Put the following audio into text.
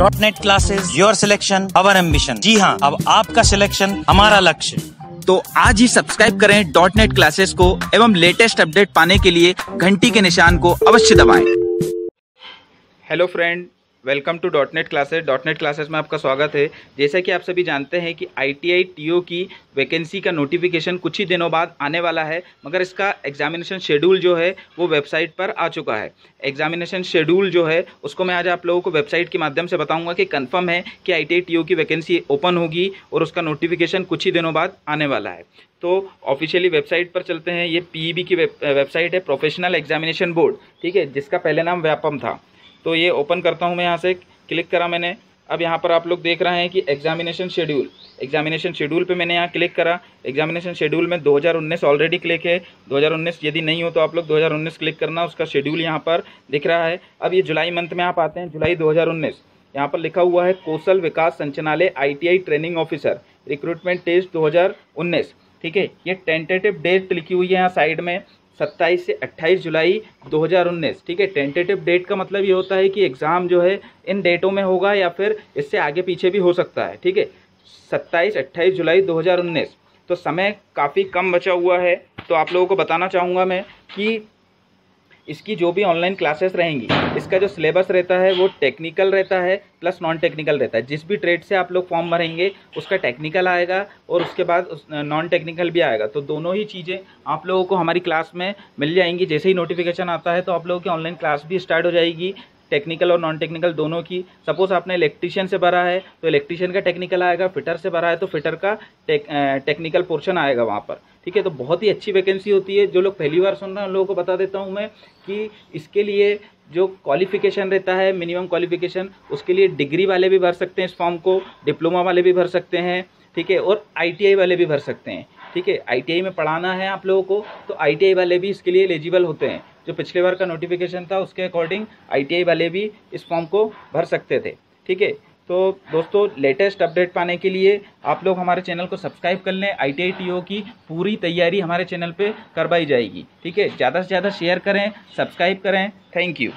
Dot net classes your selection our ambition जी हाँ अब आपका सिलेक्शन हमारा लक्ष्य तो आज ही सब्सक्राइब करें डॉट नेट क्लासेस को एवं लेटेस्ट अपडेट पाने के लिए घंटी के निशान को अवश्य दबाएँ। Hello friend welcome to dot net classes. Dot net classes में आपका स्वागत है। जैसा कि आप सभी जानते हैं कि I T I T O की वैकेंसी का नोटिफिकेशन कुछ ही दिनों बाद आने वाला है, मगर इसका एग्जामिनेशन शेड्यूल जो है, वो वेबसाइट पर आ चुका है। एग्जामिनेशन शेड्यूल जो है, उसको मैं आज आप लोगों को वेबसाइट के माध्यम से बताऊँगा कि कन्फर्म है कि I T I T O की वैकेंसी ओपन होगी और उसका नोटिफिकेशन कुछ ही दिनों बाद आने वाला है। तो ऑफिशियली वेबसाइट पर चलते हैं। ये पी की वेबसाइट है प्रोफेशनल एग्जामिनेशन बोर्ड ठीक है, जिसका पहले नाम व्यापम था। तो ये ओपन करता हूँ मैं यहाँ से क्लिक करा मैंने। अब यहाँ पर आप लोग देख रहे हैं कि एग्जामिनेशन शेड्यूल एग्जामिनेशन शेड्यूल पे मैंने यहाँ क्लिक करा। एग्जामिनेशन शेड्यूल में 2019 ऑलरेडी क्लिक है। 2019 यदि नहीं हो तो आप लोग 2019 क्लिक करना। उसका शेड्यूल यहाँ पर दिख रहा है। अब ये जुलाई मंथ में आप आते हैं, जुलाई 2019 यहाँ पर लिखा हुआ है, कौशल विकास संचालय I training officer recruitment test दो हज़ार उन्नीस। ठीक है, ये टेंटेटिव डेट लिखी हुई है यहाँ साइड में। सत्ताईस से अट्ठाईस जुलाई 2019 ठीक है टेंटेटिव डेट का मतलब ये होता है कि एग्ज़ाम जो है, इन डेटों में होगा या फिर इससे आगे पीछे भी हो सकता है। ठीक है, सत्ताईस, अट्ठाईस जुलाई 2019 तो समय काफ़ी कम बचा हुआ है। तो आप लोगों को बताना चाहूँगा मैं कि इसकी जो भी ऑनलाइन क्लासेस रहेंगी इसका जो सिलेबस रहता है वो टेक्निकल रहता है प्लस नॉन टेक्निकल रहता है। जिस भी ट्रेड से आप लोग फॉर्म भरेंगे उसका टेक्निकल आएगा और उसके बाद उस, नॉन टेक्निकल भी आएगा। तो दोनों ही चीज़ें आप लोगों को हमारी क्लास में मिल जाएँगी। जैसे ही नोटिफिकेशन आता है तो आप लोगों की ऑनलाइन क्लास भी स्टार्ट हो जाएगी। टेक्निकल और नॉन टेक्निकल दोनों की। सपोज़ आपने इलेक्ट्रिशियन से भरा है तो इलेक्ट्रिशियन का टेक्निकल आएगा फिटर से भरा है तो फिटर का टेक, टेक्निकल पोर्शन आएगा वहाँ पर। ठीक है तो बहुत ही अच्छी वैकेंसी होती है। जो लोग पहली बार सुन रहे हैं उन लोगों को बता देता हूँ मैं कि इसके लिए जो क्वालिफिकेशन रहता है मिनिमम क्वालिफिकेशन उसके लिए डिग्री वाले भी भर सकते हैं इस फॉर्म को डिप्लोमा वाले भी भर सकते हैं ठीक है और आईटीआई वाले भी भर सकते हैं। ठीक है आईटीआई में पढ़ाना है आप लोगों को तो आईटीआई वाले भी इसके लिए एलिजिबल होते हैं। जो पिछले बार का नोटिफिकेशन था, उसके अकॉर्डिंग आई वाले भी इस फॉर्म को भर सकते थे। ठीक है? तो दोस्तों लेटेस्ट अपडेट पाने के लिए आप लोग हमारे चैनल को सब्सक्राइब कर लें। आई टी की पूरी तैयारी हमारे चैनल पर करवाई जाएगी। ठीक है? ज़्यादा से ज़्यादा शेयर करें सब्सक्राइब करें। Thank you